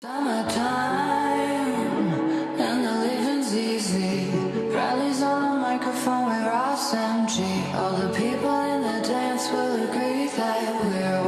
Summertime and the living's easy. Rallies on the microphone with Ross MG. All the people in the dance will agree that we're